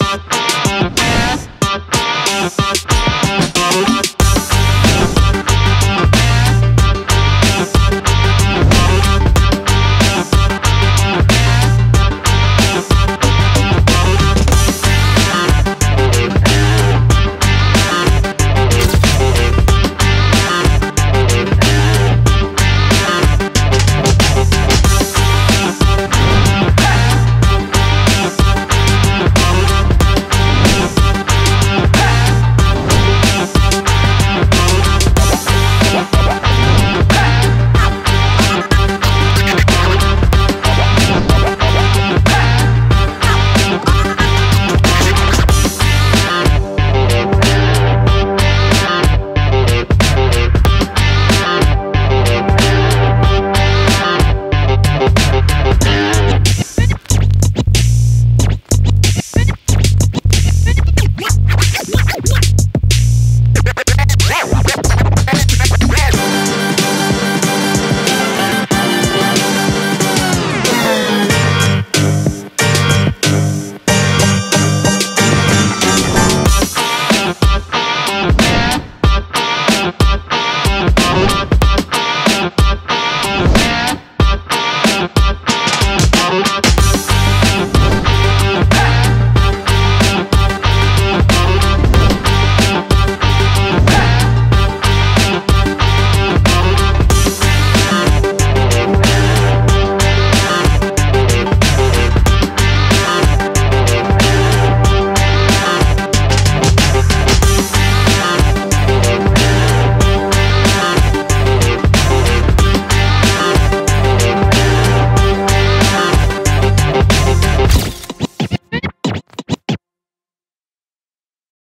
We'll.